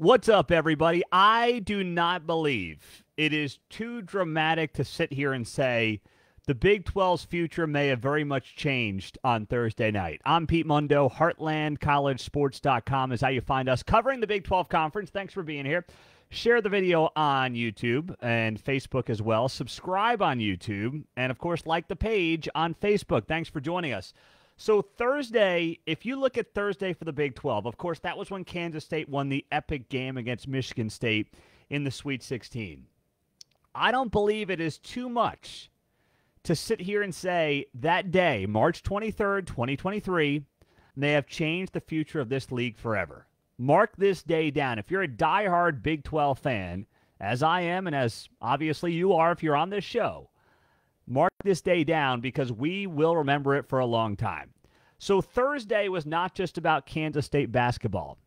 What's up, everybody? I do not believe it is too dramatic to sit here and say the Big 12's future may have very much changed on Thursday night. I'm Pete Mundo. HeartlandCollegeSports.com is how you find us covering the Big 12 Conference. Thanks for being here. Share the video on YouTube and Facebook as well. Subscribe on YouTube. And, of course, like the page on Facebook. Thanks for joining us. So, Thursday, if you look at Thursday for the Big 12, of course, that was when Kansas State won the epic game against Michigan State in the Sweet 16. I don't believe it is too much to sit here and say that day, March 23rd, 2023, they have changed the future of this league forever. Mark this day down. If you're a diehard Big 12 fan, as I am, and as obviously you are if you're on this show, mark this day down because we will remember it for a long time. So, Thursday was not just about Kansas State basketball.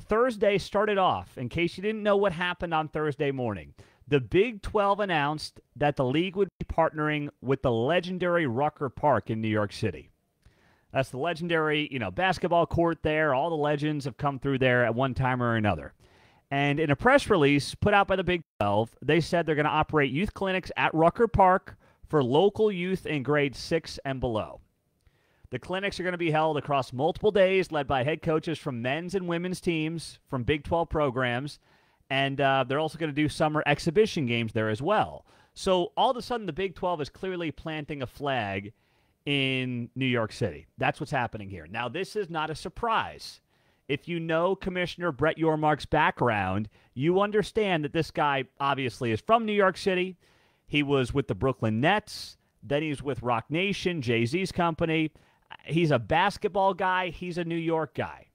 Thursday started off, in case you didn't know what happened on Thursday morning, the Big 12 announced that the league would be partnering with the legendary Rucker Park in New York City. That's the legendary, you know, basketball court there. All the legends have come through there at one time or another. And in a press release put out by the Big 12, they said they're going to operate youth clinics at Rucker Park for local youth in grade 6 and below. The clinics are going to be held across multiple days, led by head coaches from men's and women's teams from Big 12 programs and uh, they're also going to do summer exhibition games there as well. So all of a sudden, the Big 12 is clearly planting a flag in New York City. That's what's happening here. Now, this is not a surprise. If you know Commissioner Brett Yormark's background, you understand that this guy obviously is from New York City. He was with the Brooklyn Nets. Then he's with Roc Nation, Jay Z's company. He's a basketball guy. He's a New York guy.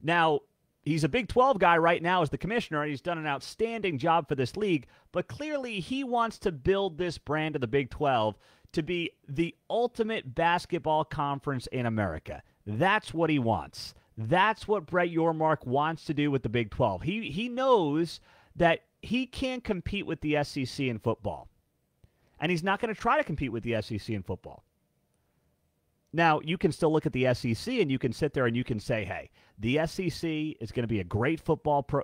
Now, he's a Big 12 guy right now as the commissioner, and he's done an outstanding job for this league. But clearly, he wants to build this brand of the Big 12 to be the ultimate basketball conference in America. That's what he wants. That's what Brett Yormark wants to do with the Big 12. He he knows that he can't compete with the SEC in football. And he's not going to try to compete with the SEC in football. Now, you can still look at the SEC and you can sit there and you can say, hey, the SEC is going to be a great football pro-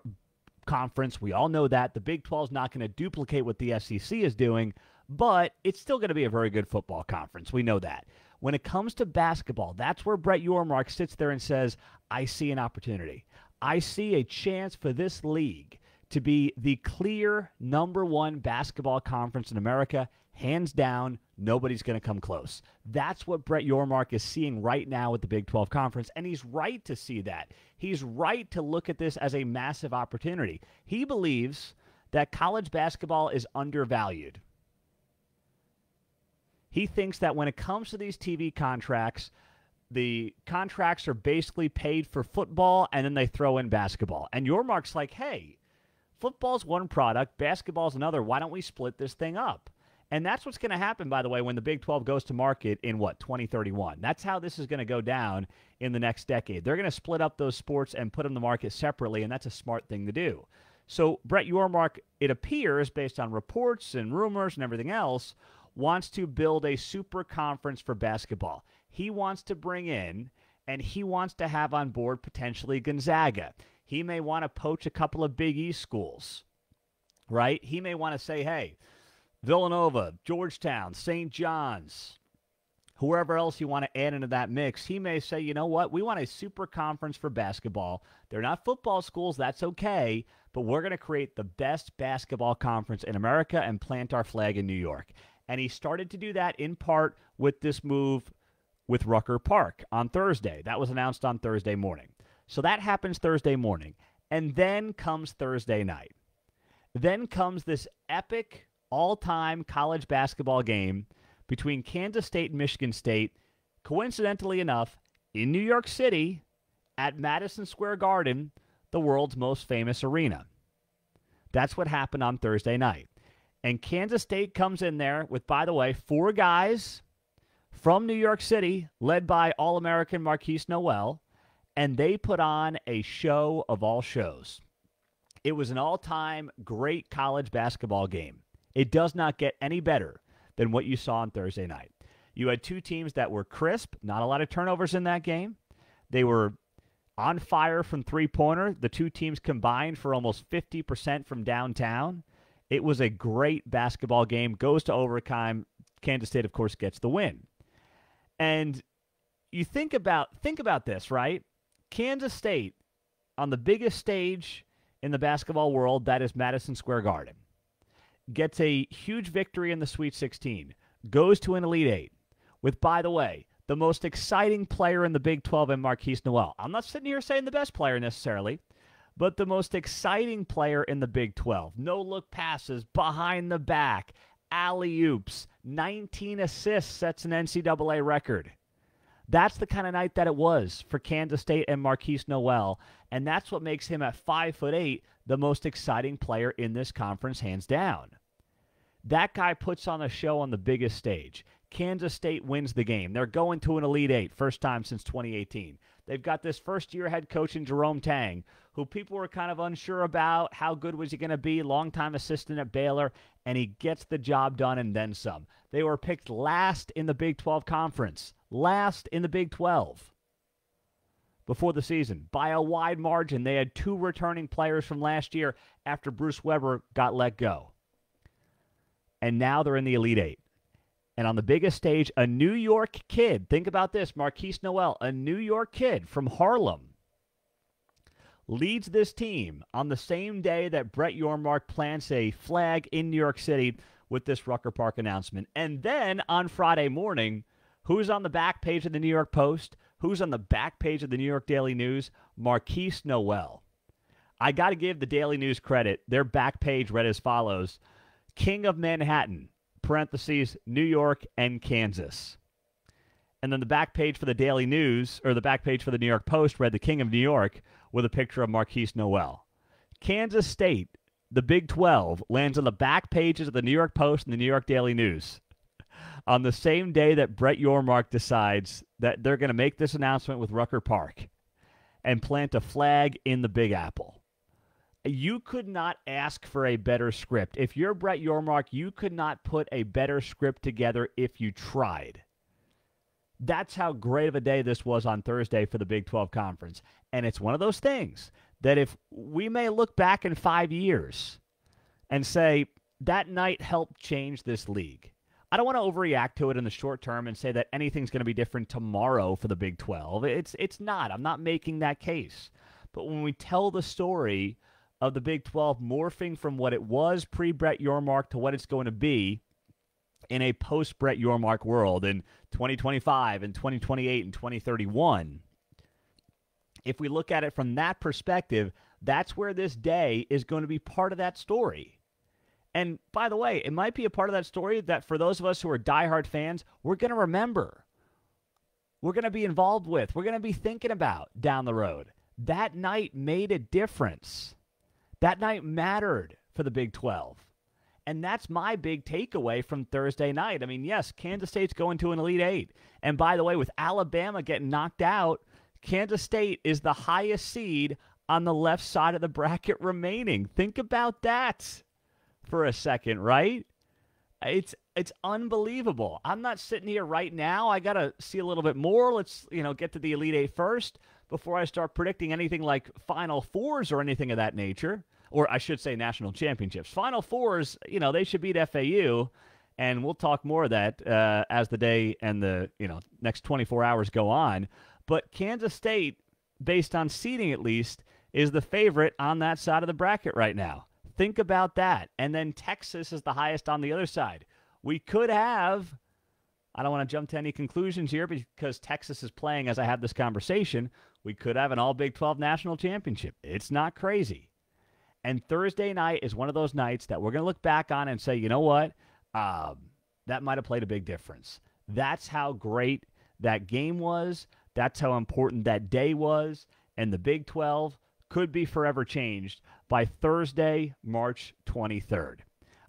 conference. We all know that. The Big 12 is not going to duplicate what the SEC is doing, but it's still going to be a very good football conference. We know that. When it comes to basketball, that's where Brett Yormark sits there and says, I see an opportunity. I see a chance for this league to be the clear number one basketball conference in America hands down, nobody's going to come close. That's what Brett Yormark is seeing right now with the Big 12 Conference, and he's right to see that. He's right to look at this as a massive opportunity. He believes that college basketball is undervalued. He thinks that when it comes to these TV contracts, the contracts are basically paid for football and then they throw in basketball. And Yormark's like, hey, football's one product, basketball's another. Why don't we split this thing up? And that's what's going to happen, by the way, when the Big 12 goes to market in what, 2031. That's how this is going to go down in the next decade. They're going to split up those sports and put them to market separately, and that's a smart thing to do. So, Brett Yormark, it appears, based on reports and rumors and everything else, wants to build a super conference for basketball. He wants to bring in and he wants to have on board potentially Gonzaga. He may want to poach a couple of Big East schools, right? He may want to say, hey, Villanova, Georgetown, St. John's, whoever else you want to add into that mix, he may say, you know what, we want a super conference for basketball. They're not football schools, that's okay, but we're going to create the best basketball conference in America and plant our flag in New York. And he started to do that in part with this move with Rucker Park on Thursday. That was announced on Thursday morning. So that happens Thursday morning. And then comes Thursday night. Then comes this epic all time college basketball game between Kansas State and Michigan State, coincidentally enough, in New York City at Madison Square Garden, the world's most famous arena. That's what happened on Thursday night. And Kansas State comes in there with, by the way, four guys from New York City, led by All American Markquis Nowell, and they put on a show of all shows. It was an all time great college basketball game. It does not get any better than what you saw on Thursday night. You had two teams that were crisp, not a lot of turnovers in that game. They were on fire from three pointer. The two teams combined for almost 50% from downtown. It was a great basketball game. Goes to overtime. Kansas State, of course, gets the win. And you think about think about this, right? Kansas State on the biggest stage in the basketball world, that is Madison Square Garden, gets a huge victory in the Sweet 16, goes to an Elite Eight, with, by the way, the most exciting player in the Big 12 and Markquis Nowell. I'm not sitting here saying the best player necessarily, but the most exciting player in the Big 12. No look passes, behind the back, alley oops, 19 assists sets an NCAA record. That's the kind of night that it was for Kansas State and Markquis Nowell. and that's what makes him at five foot eight the most exciting player in this conference, hands down. That guy puts on a show on the biggest stage. Kansas State wins the game. They're going to an Elite Eight, first time since 2018. They've got this first year head coach in Jerome Tang, who people were kind of unsure about. How good was he going to be? Longtime assistant at Baylor, and he gets the job done and then some. They were picked last in the Big 12 Conference, last in the Big 12 before the season by a wide margin. They had two returning players from last year after Bruce Weber got let go. And now they're in the Elite Eight. And on the biggest stage, a New York kid, think about this Markquis Nowell, a New York kid from Harlem, leads this team on the same day that Brett Yormark plants a flag in New York City with this Rucker Park announcement. And then on Friday morning, who's on the back page of the New York Post? Who's on the back page of the New York Daily News? Markquis Nowell. I got to give the Daily News credit. Their back page read as follows King of Manhattan, parentheses, New York and Kansas. And then the back page for the Daily News, or the back page for the New York Post, read the King of New York with a picture of Markquis Nowell. Kansas State, the Big 12, lands on the back pages of the New York Post and the New York Daily News on the same day that Brett Yormark decides that they're going to make this announcement with Rucker Park and plant a flag in the Big Apple you could not ask for a better script. If you're Brett Yormark, you could not put a better script together if you tried. That's how great of a day this was on Thursday for the Big 12 Conference. And it's one of those things that if we may look back in five years and say that night helped change this league. I don't want to overreact to it in the short term and say that anything's going to be different tomorrow for the Big 12. It's it's not. I'm not making that case. But when we tell the story of the Big 12 morphing from what it was pre Brett Yormark to what it's going to be in a post Brett Yormark world in 2025 and 2028 and 2031. If we look at it from that perspective, that's where this day is going to be part of that story. And by the way, it might be a part of that story that for those of us who are diehard fans, we're going to remember. We're going to be involved with. We're going to be thinking about down the road. That night made a difference. That night mattered for the Big 12. And that's my big takeaway from Thursday night. I mean, yes, Kansas State's going to an Elite Eight. And by the way, with Alabama getting knocked out, Kansas State is the highest seed on the left side of the bracket remaining. Think about that for a second, right? It's it's unbelievable. I'm not sitting here right now. I got to see a little bit more. Let's, you know, get to the Elite Eight first before I start predicting anything like Final Fours or anything of that nature. Or I should say national championships. Final Fours, you know, they should beat FAU. And we'll talk more of that uh, as the day and the, you know, next 24 hours go on. But Kansas State, based on seeding at least, is the favorite on that side of the bracket right now. Think about that. And then Texas is the highest on the other side. We could have I don't want to jump to any conclusions here because Texas is playing as I have this conversation. We could have an all Big 12 national championship. It's not crazy. And Thursday night is one of those nights that we're going to look back on and say, you know what? Um, that might have played a big difference. That's how great that game was. That's how important that day was. And the Big 12 could be forever changed by Thursday, March 23rd.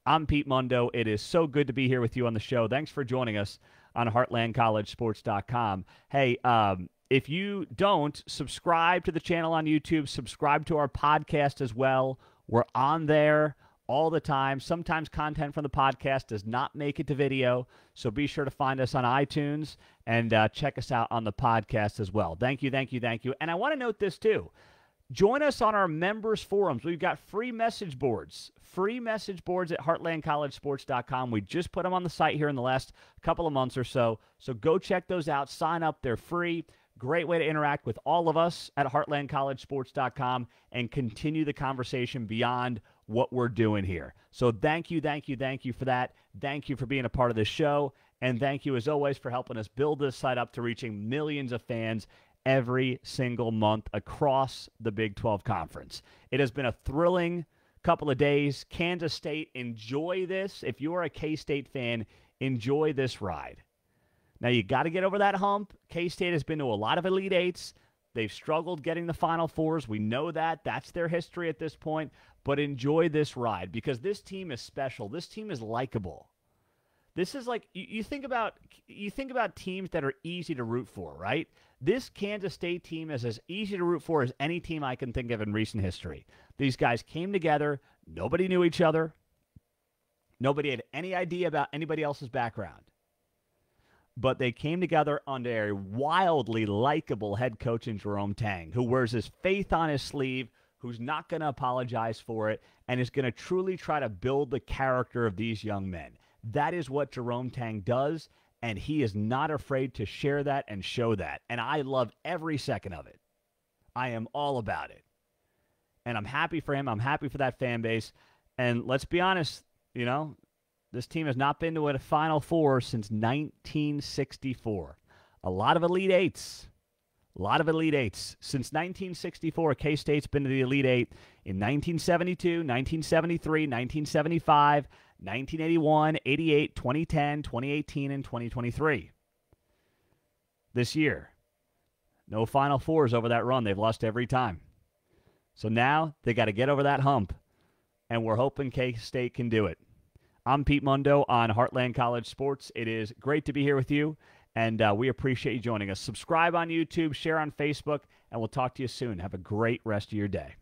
I'm Pete Mundo. It is so good to be here with you on the show. Thanks for joining us on heartlandcollegesports.com. Hey, um, if you don't subscribe to the channel on YouTube, subscribe to our podcast as well. We're on there all the time. Sometimes content from the podcast does not make it to video, so be sure to find us on iTunes and uh, check us out on the podcast as well. Thank you, thank you, thank you. And I want to note this too. Join us on our members forums. We've got free message boards, free message boards at heartlandcollegesports.com. We just put them on the site here in the last couple of months or so. So go check those out. Sign up. They're free. Great way to interact with all of us at heartlandcollegesports.com and continue the conversation beyond what we're doing here. So thank you, thank you, thank you for that. Thank you for being a part of this show. And thank you, as always, for helping us build this site up to reaching millions of fans every single month across the Big 12 Conference. It has been a thrilling couple of days. Kansas State, enjoy this. If you're a K State fan, enjoy this ride. Now, you got to get over that hump. K State has been to a lot of Elite Eights. They've struggled getting the Final Fours. We know that. That's their history at this point. But enjoy this ride because this team is special. This team is likable. This is like you, you think about you think about teams that are easy to root for, right? This Kansas State team is as easy to root for as any team I can think of in recent history. These guys came together, nobody knew each other. Nobody had any idea about anybody else's background. But they came together under a wildly likable head coach in Jerome Tang, who wears his faith on his sleeve, who's not going to apologize for it, and is going to truly try to build the character of these young men. That is what Jerome Tang does, and he is not afraid to share that and show that. And I love every second of it. I am all about it. And I'm happy for him. I'm happy for that fan base. And let's be honest, you know, this team has not been to a Final Four since 1964. A lot of Elite Eights. A lot of Elite Eights. Since 1964, K State's been to the Elite Eight in 1972, 1973, 1975, 1981, 88, 2010, 2018, and 2023. This year, no Final Fours over that run. They've lost every time. So now they got to get over that hump, and we're hoping K State can do it. I'm Pete Mundo on Heartland College Sports. It is great to be here with you, and uh, we appreciate you joining us. Subscribe on YouTube, share on Facebook, and we'll talk to you soon. Have a great rest of your day.